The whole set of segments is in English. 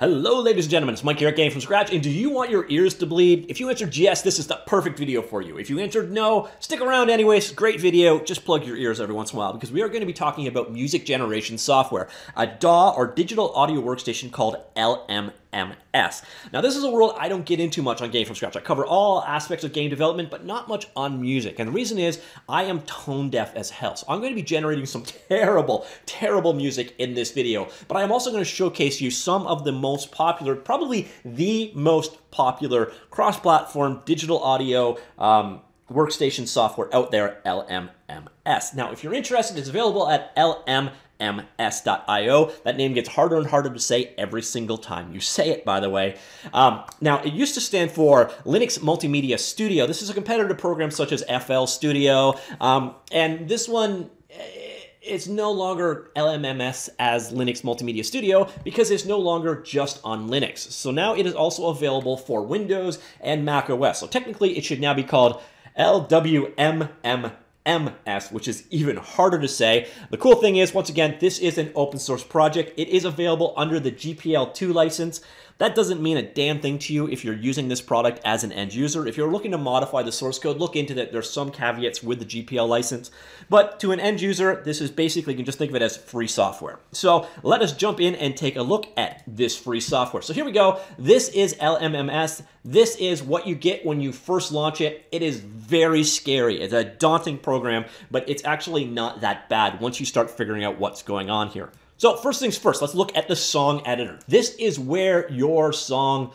Hello, ladies and gentlemen, it's Mike here at Game From Scratch, and do you want your ears to bleed? If you answered yes, this is the perfect video for you. If you answered no, stick around anyways, great video, just plug your ears every once in a while, because we are going to be talking about music generation software, a DAW, or digital audio workstation called LM MS. Now, this is a world I don't get into much on Game From Scratch. I cover all aspects of game development, but not much on music. And the reason is I am tone deaf as hell. So I'm going to be generating some terrible, terrible music in this video. But I am also going to showcase you some of the most popular, probably the most popular cross-platform digital audio um, workstation software out there, LMMS. Now, if you're interested, it's available at LM ms.io. That name gets harder and harder to say every single time you say it, by the way. Um, now, it used to stand for Linux Multimedia Studio. This is a competitor to programs such as FL Studio, um, and this one eh, it's no longer LMMS as Linux Multimedia Studio because it's no longer just on Linux. So now it is also available for Windows and Mac OS. So technically it should now be called LWMM MS, which is even harder to say. The cool thing is, once again, this is an open source project. It is available under the GPL2 license. That doesn't mean a damn thing to you if you're using this product as an end user. If you're looking to modify the source code, look into that. There's some caveats with the GPL license. But to an end user, this is basically, you can just think of it as free software. So let us jump in and take a look at this free software. So here we go. This is LMMS. This is what you get when you first launch it. It is very scary. It's a daunting program, but it's actually not that bad once you start figuring out what's going on here. So first things first, let's look at the song editor. This is where your song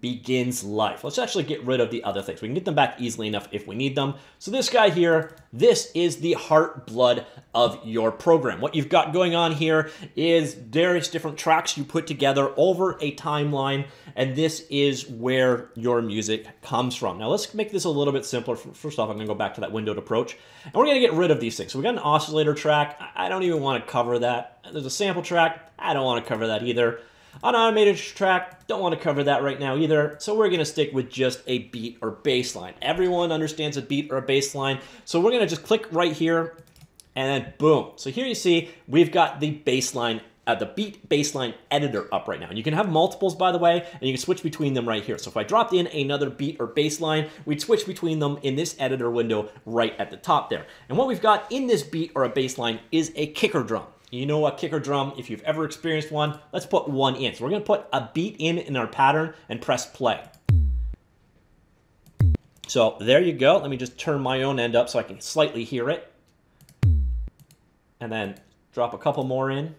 begins life. Let's actually get rid of the other things. We can get them back easily enough if we need them. So this guy here, this is the heart blood of your program. What you've got going on here is various different tracks you put together over a timeline, and this is where your music comes from. Now let's make this a little bit simpler. First off, I'm gonna go back to that windowed approach, and we're gonna get rid of these things. So we got an oscillator track. I don't even wanna cover that. There's a sample track. I don't wanna cover that either. Unautomated track, don't want to cover that right now either, so we're going to stick with just a beat or bass line. Everyone understands a beat or a bass line, so we're going to just click right here, and then boom. So here you see we've got the bass line uh, the beat bass line editor up right now. And you can have multiples, by the way, and you can switch between them right here. So if I dropped in another beat or bass line, we'd switch between them in this editor window right at the top there. And what we've got in this beat or a bass line is a kicker drum. You know a kicker drum, if you've ever experienced one, let's put one in. So we're gonna put a beat in in our pattern and press play. So there you go. Let me just turn my own end up so I can slightly hear it. And then drop a couple more in.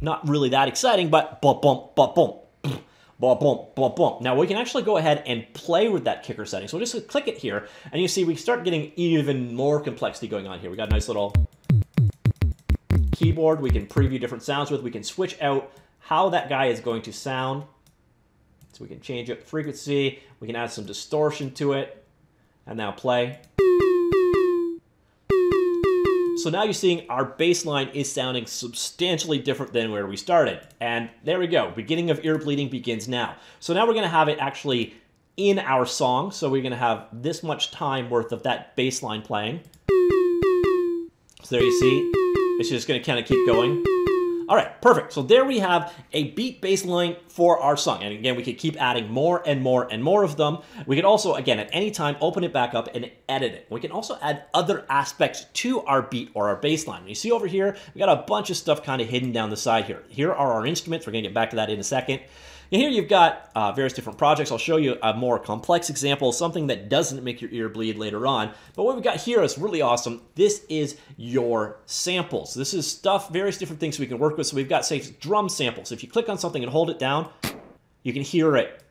Not really that exciting, but bump, bump, bump, bump. Boom, boom, boom, boom. Now we can actually go ahead and play with that kicker setting. So we'll just click it here, and you see we start getting even more complexity going on here. We got a nice little keyboard we can preview different sounds with. We can switch out how that guy is going to sound. So we can change up frequency. We can add some distortion to it. And now play. So now you're seeing our bass line is sounding substantially different than where we started. And there we go, beginning of ear bleeding begins now. So now we're gonna have it actually in our song. So we're gonna have this much time worth of that bass line playing. So there you see, it's just gonna kind of keep going. All right, perfect. So there we have a beat bass line for our song. And again, we could keep adding more and more and more of them. We could also, again, at any time, open it back up and edit it. We can also add other aspects to our beat or our bass line. You see over here, we got a bunch of stuff kind of hidden down the side here. Here are our instruments. We're gonna get back to that in a second. And here you've got uh, various different projects. I'll show you a more complex example, something that doesn't make your ear bleed later on. But what we've got here is really awesome. This is your samples. This is stuff, various different things we can work with. So we've got, say, drum samples. If you click on something and hold it down, you can hear it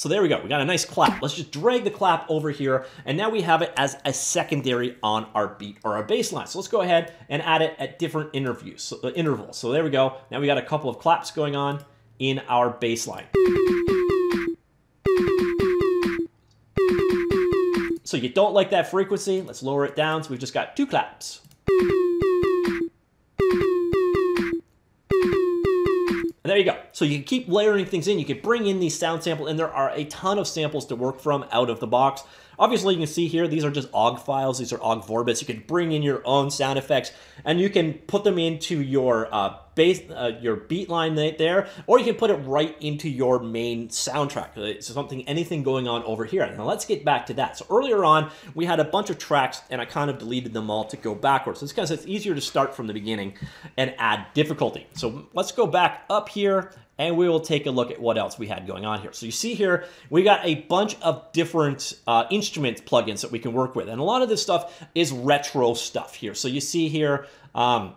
so there we go. We got a nice clap. Let's just drag the clap over here. And now we have it as a secondary on our beat or our bass line. So let's go ahead and add it at different interviews, so, uh, intervals. So there we go. Now we got a couple of claps going on in our bass line. So you don't like that frequency, let's lower it down. So we've just got two claps. There you go. So you can keep layering things in. You can bring in these sound samples, and there are a ton of samples to work from out of the box. Obviously, you can see here, these are just OGG files. These are OGG Vorbis. You can bring in your own sound effects and you can put them into your uh, bass, uh, your beat line right there, or you can put it right into your main soundtrack. Uh, so something, anything going on over here. Now let's get back to that. So earlier on, we had a bunch of tracks and I kind of deleted them all to go backwards. It's because it's easier to start from the beginning and add difficulty. So let's go back up here and we will take a look at what else we had going on here. So you see here, we got a bunch of different uh, instrument plugins that we can work with. And a lot of this stuff is retro stuff here. So you see here, um,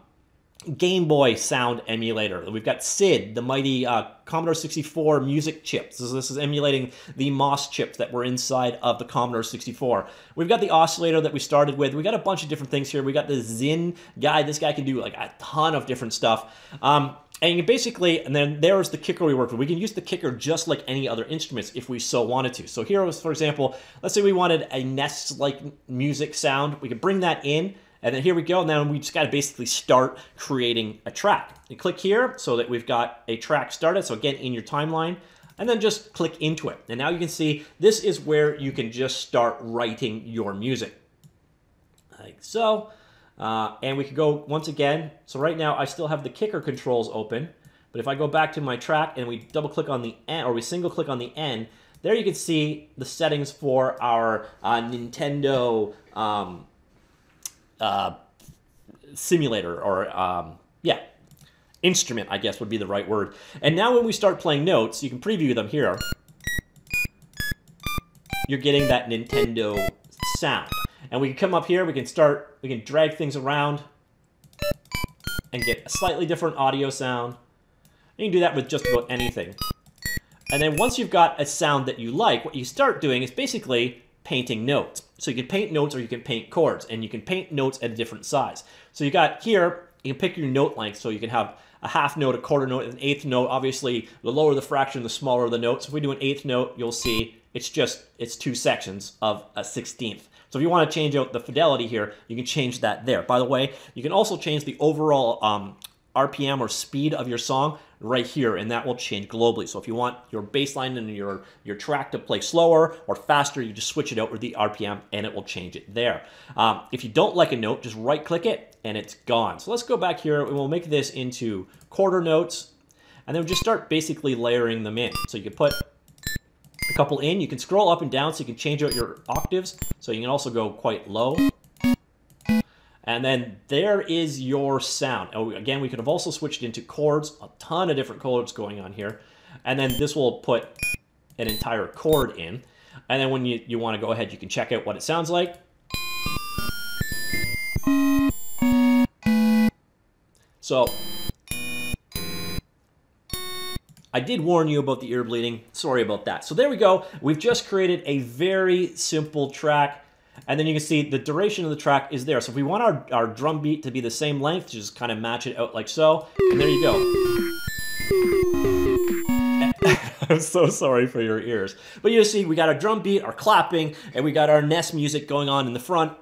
Game Boy sound emulator. We've got SID, the mighty uh, Commodore 64 music chips. So this is emulating the MOS chips that were inside of the Commodore 64. We've got the oscillator that we started with. We got a bunch of different things here. We got the Zin guy. This guy can do like a ton of different stuff. Um, and you basically, and then there's the kicker we worked with. We can use the kicker just like any other instruments if we so wanted to. So here was, for example, let's say we wanted a NES-like music sound. We could bring that in, and then here we go. And then we just got to basically start creating a track. You click here so that we've got a track started. So again, in your timeline, and then just click into it. And now you can see this is where you can just start writing your music. Like so. Uh, and we could go once again. So right now I still have the kicker controls open. But if I go back to my track and we double click on the end, or we single click on the end, there you can see the settings for our uh, Nintendo um, uh, simulator, or um, yeah, instrument, I guess would be the right word. And now when we start playing notes, you can preview them here. You're getting that Nintendo sound. And we can come up here, we can start, we can drag things around and get a slightly different audio sound. You can do that with just about anything. And then once you've got a sound that you like, what you start doing is basically painting notes. So you can paint notes or you can paint chords, and you can paint notes at a different size. So you got here, you can pick your note length, so you can have a half note, a quarter note, an eighth note. Obviously, the lower the fraction, the smaller the note. So if we do an eighth note, you'll see it's just, it's two sections of a sixteenth. So if you want to change out the fidelity here, you can change that there. By the way, you can also change the overall um, RPM or speed of your song right here, and that will change globally. So if you want your bass line and your, your track to play slower or faster, you just switch it out with the RPM and it will change it there. Um, if you don't like a note, just right click it and it's gone. So let's go back here and we'll make this into quarter notes and then we'll just start basically layering them in. So you can put a couple in. You can scroll up and down so you can change out your octaves. So you can also go quite low. And then there is your sound. Oh, again, we could have also switched into chords, a ton of different chords going on here. And then this will put an entire chord in. And then when you, you want to go ahead, you can check out what it sounds like. So I did warn you about the ear bleeding. Sorry about that. So there we go. We've just created a very simple track. And then you can see the duration of the track is there. So if we want our, our drum beat to be the same length, just kind of match it out like so. And there you go. I'm so sorry for your ears. But you see, we got our drum beat, our clapping, and we got our NES music going on in the front.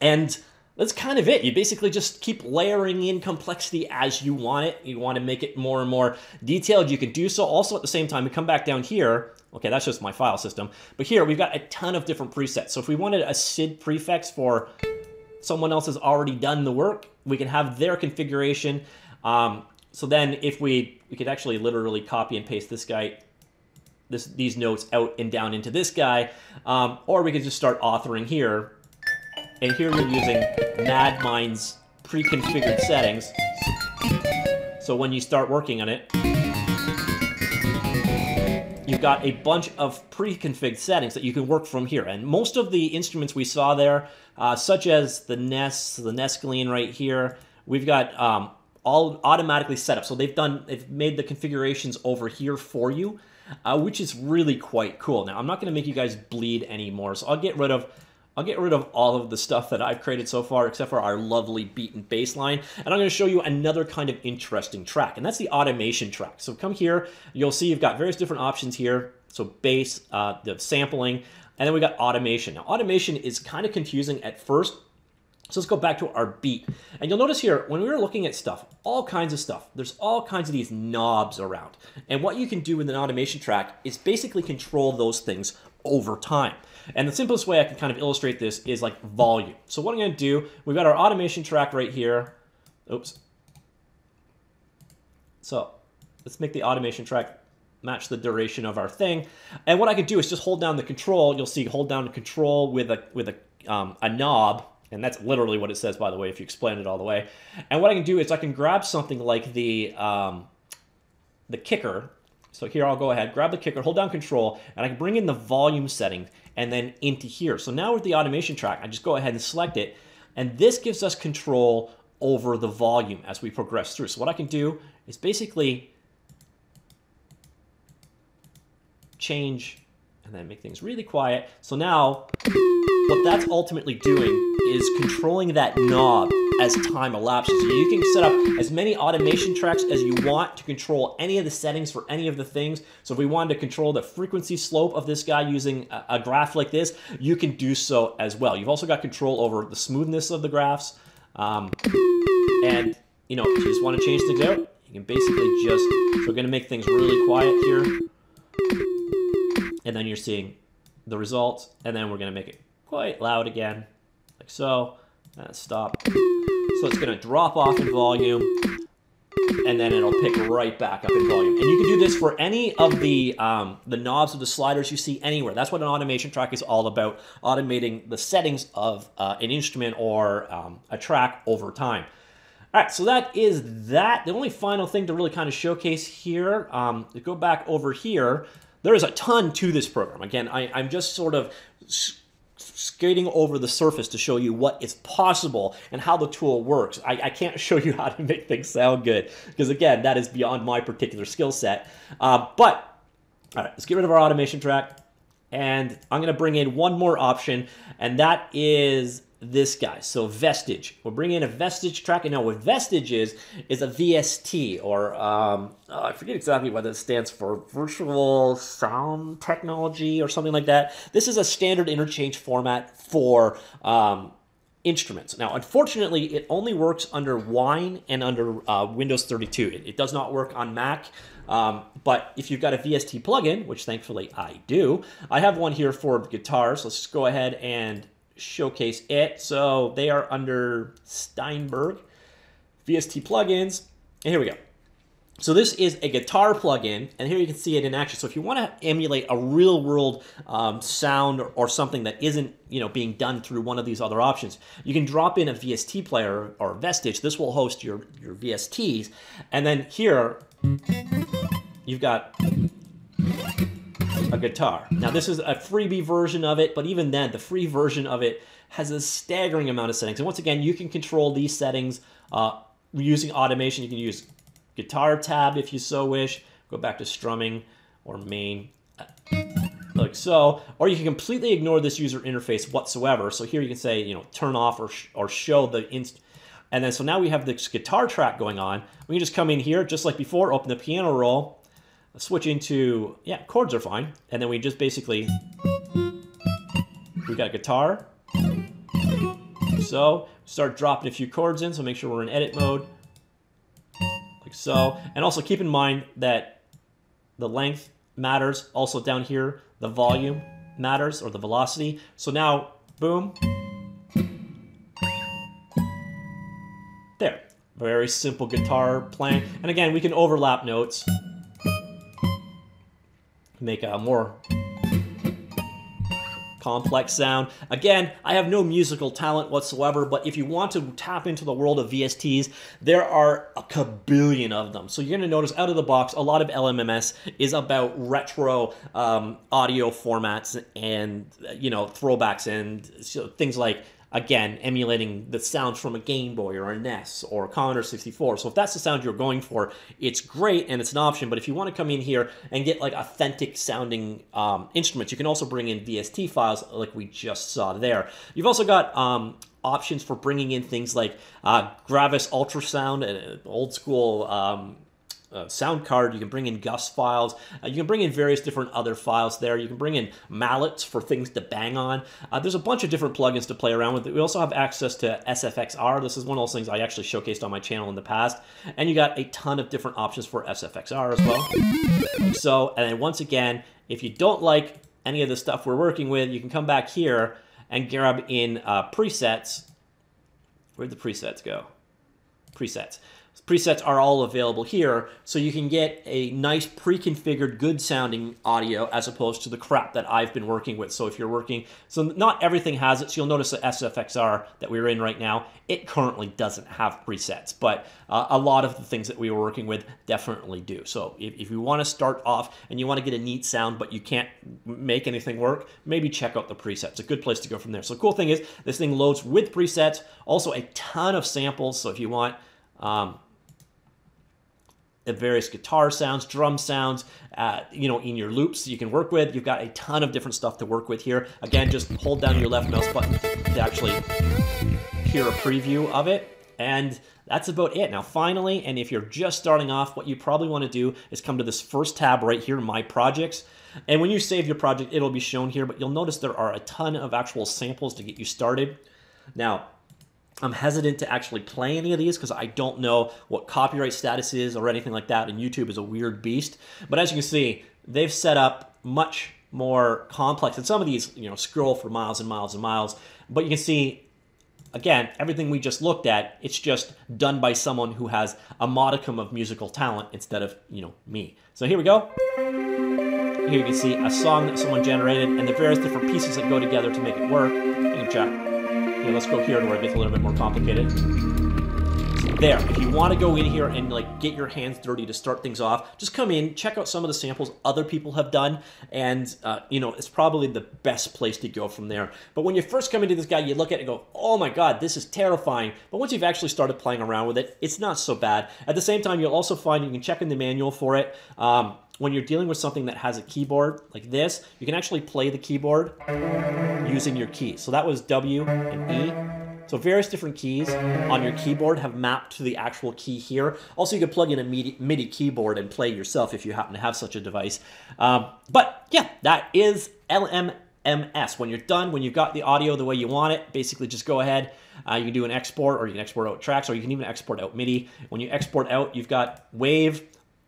And that's kind of it. You basically just keep layering in complexity as you want it. You want to make it more and more detailed. You can do so. Also, at the same time, we come back down here. Okay, that's just my file system. But here, we've got a ton of different presets. So if we wanted a SID prefix for someone else has already done the work, we can have their configuration. Um, so then if we, we could actually literally copy and paste this guy this, these notes out and down into this guy, um, or we could just start authoring here and here we're using NADMINE's pre-configured settings. So when you start working on it, you've got a bunch of pre-configured settings that you can work from here. And most of the instruments we saw there, uh, such as the NES, the Nescaline right here, we've got um, all automatically set up. So they've done, they've made the configurations over here for you, uh, which is really quite cool. Now, I'm not going to make you guys bleed anymore, so I'll get rid of I'll get rid of all of the stuff that I've created so far, except for our lovely beat and bass line, and I'm going to show you another kind of interesting track, and that's the automation track. So come here, you'll see you've got various different options here. So bass, uh, the sampling, and then we got automation. Now, automation is kind of confusing at first, so let's go back to our beat. And you'll notice here, when we were looking at stuff, all kinds of stuff, there's all kinds of these knobs around. And what you can do with an automation track is basically control those things over time. And the simplest way I can kind of illustrate this is like volume. So what I'm going to do, we've got our automation track right here. Oops. So let's make the automation track match the duration of our thing. And what I could do is just hold down the control. You'll see hold down control with a with a um, a knob, and that's literally what it says, by the way, if you explain it all the way. And what I can do is I can grab something like the um, the kicker. So here I'll go ahead, grab the kicker, hold down control, and I can bring in the volume setting and then into here. So now with the automation track, I just go ahead and select it, and this gives us control over the volume as we progress through. So what I can do is basically change and then make things really quiet. So now what that's ultimately doing is controlling that knob as time elapses. So you can set up as many automation tracks as you want to control any of the settings for any of the things. So if we wanted to control the frequency slope of this guy using a, graph like this, you can do so as well. You've also got control over the smoothness of the graphs. Um, and, you know, if you just want to change things out, you can basically just, so we're going to make things really quiet here. And then you're seeing the result, and then we're going to make it quite loud again, like so. And stop. So it's going to drop off in volume, and then it'll pick right back up in volume. And you can do this for any of the um, the knobs of the sliders you see anywhere. That's what an automation track is all about, automating the settings of uh, an instrument or um, a track over time. All right, so that is that. The only final thing to really kind of showcase here, um, go back over here, there is a ton to this program. Again, I, I'm just sort of skating over the surface to show you what is possible and how the tool works. I, I can't show you how to make things sound good because, again, that is beyond my particular skill set. Uh, but, all right, let's get rid of our automation track. And I'm going to bring in one more option, and that is this guy. So Vestige. We're bringing in a Vestige track. And now what Vestige is, is a VST, or um, oh, I forget exactly what it stands for, Virtual Sound Technology or something like that. This is a standard interchange format for um, instruments. Now, unfortunately, it only works under Wine and under uh, Windows 32. It, it, does not work on Mac. Um, but if you've got a VST plugin, which thankfully I do, I have one here for guitars. Let's just go ahead and showcase it. So they are under Steinberg VST plugins. And here we go. So this is a guitar plugin, and here you can see it in action. So if you want to emulate a real-world um, sound or, or, something that isn't, you know, being done through one of these other options, you can drop in a VST player or Vestige. This will host your your VSTs, and then here you've got a guitar. Now this is a freebie version of it, but even then, the free version of it has a staggering amount of settings. And once again, you can control these settings uh, using automation. You can use guitar tab if you so wish, go back to strumming or main like so, or you can completely ignore this user interface whatsoever. So here you can say, you know, turn off or, sh or show the inst and then so now we have this guitar track going on. We can just come in here, just like before, open the piano roll, switch into, yeah, chords are fine. And then we just basically, we got a guitar. So start dropping a few chords in, so make sure we're in edit mode, like so. And also keep in mind that the length matters. Also down here, the volume matters, or the velocity. So now, boom. There, very simple guitar playing. And again, we can overlap notes make a more complex sound. Again, I have no musical talent whatsoever, but if you want to tap into the world of VSTs, there are a kabillion of them. So you're gonna notice out of the box, a lot of LMMS is about retro um, audio formats and, you know, throwbacks and so things like again, emulating the sounds from a Game Boy or a NES or a Commodore 64. So if that's the sound you're going for, it's great and it's an option. But if you want to come in here and get like authentic sounding um, instruments, you can also bring in VST files like we just saw there. You've also got um, options for bringing in things like uh, Gravis Ultrasound, an old school um, uh, sound card. You can bring in Gus files. Uh, you can bring in various different other files there. You can bring in mallets for things to bang on. Uh, there's a bunch of different plugins to play around with. We also have access to SFXR. This is one of those things I actually showcased on my channel in the past. And you got a ton of different options for SFXR as well. So, and then once again, if you don't like any of the stuff we're working with, you can come back here and grab in uh, presets. Where'd the presets go? Presets presets are all available here, so you can get a nice pre-configured, good sounding audio as opposed to the crap that I've been working with. So if you're working, so not everything has it. So you'll notice the SFXR that we're in right now, it currently doesn't have presets, but uh, a lot of the things that we were working with definitely do. So if, if you want to start off and you want to get a neat sound, but you can't make anything work, maybe check out the presets. A good place to go from there. So the cool thing is this thing loads with presets, also a ton of samples. So if you want, um, various guitar sounds, drum sounds, uh, you know, in your loops you can work with. You've got a ton of different stuff to work with here. Again, just hold down your left mouse button to actually hear a preview of it. And that's about it. Now, finally, and if you're just starting off, what you probably want to do is come to this first tab right here, My Projects. And when you save your project, it'll be shown here, but you'll notice there are a ton of actual samples to get you started. Now, I'm hesitant to actually play any of these because I don't know what copyright status is or anything like that, and YouTube is a weird beast. But as you can see, they've set up much more complex, and some of these, you know, scroll for miles and miles and miles. But you can see, again, everything we just looked at, it's just done by someone who has a modicum of musical talent instead of, you know, me. So here we go. Here you can see a song that someone generated and the various different pieces that go together to make it work. You can check. Let's go here to where it gets a little bit more complicated. There, if you want to go in here and like get your hands dirty to start things off, just come in, check out some of the samples other people have done, and uh, you know, it's probably the best place to go from there. But when you first come into this guy, you look at it and go, oh my god, this is terrifying. But once you've actually started playing around with it, it's not so bad. At the same time, you'll also find you can check in the manual for it. Um, when you're dealing with something that has a keyboard like this, you can actually play the keyboard using your keys. So that was W and E. So various different keys on your keyboard have mapped to the actual key here. Also, you can plug in a MIDI, MIDI keyboard and play yourself if you happen to have such a device. Um, but yeah, that is LMMS. When you're done, when you've got the audio the way you want it, basically just go ahead. Uh, you can do an export or you can export out tracks or you can even export out MIDI. When you export out, you've got WAV,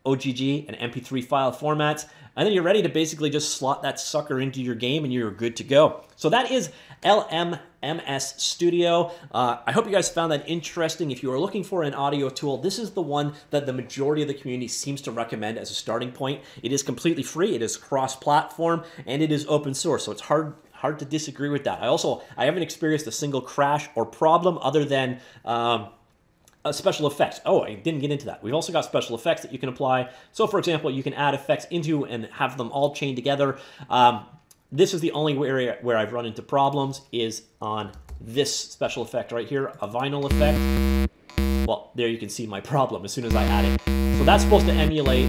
OGG, and MP3 file formats, and then you're ready to basically just slot that sucker into your game and you're good to go. So that is LMMS Studio. Uh, I hope you guys found that interesting. If you are looking for an audio tool, this is the one that the majority of the community seems to recommend as a starting point. It is completely free, it is cross-platform, and it is open source, so it's hard hard to disagree with that. I also I haven't experienced a single crash or problem other than um, special effects. Oh, I didn't get into that. We've also got special effects that you can apply. So, for example, you can add effects into and have them all chained together. Um, this is the only area where I've run into problems is on this special effect right here, a vinyl effect. Well, there you can see my problem as soon as I add it. So that's supposed to emulate,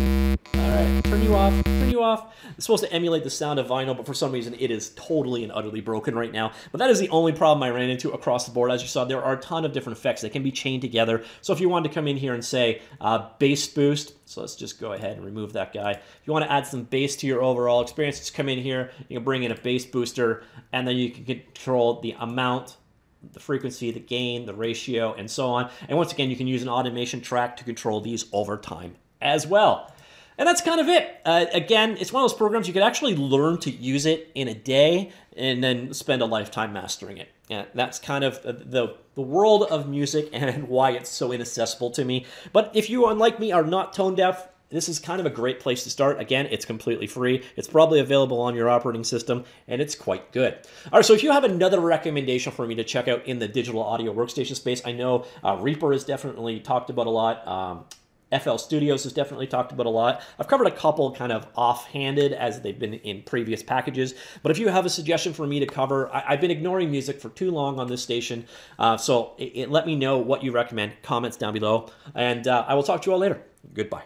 all right, turn you off, turn you off. It's supposed to emulate the sound of vinyl, but for some reason it is totally and utterly broken right now. But that is the only problem I ran into across the board. As you saw, there are a ton of different effects that can be chained together. So if you wanted to come in here and say uh, bass boost, so let's just go ahead and remove that guy. If you want to add some bass to your overall experience, just come in here, you can bring in a bass booster, and then you can control the amount the frequency, the gain, the ratio, and so on. And once again, you can use an automation track to control these over time as well. And that's kind of it. Uh, again, it's one of those programs you could actually learn to use it in a day and then spend a lifetime mastering it. Yeah, that's kind of the, the world of music and why it's so inaccessible to me. But if you, unlike me, are not tone deaf, this is kind of a great place to start. Again, it's completely free. It's probably available on your operating system, and it's quite good. All right, so if you have another recommendation for me to check out in the digital audio workstation space, I know uh, Reaper is definitely talked about a lot. Um, FL Studios has definitely talked about a lot. I've covered a couple kind of offhanded as they've been in previous packages. But if you have a suggestion for me to cover, I, have been ignoring music for too long on this station. Uh, so it, it, let me know what you recommend. Comments down below. And uh, I will talk to you all later. Goodbye.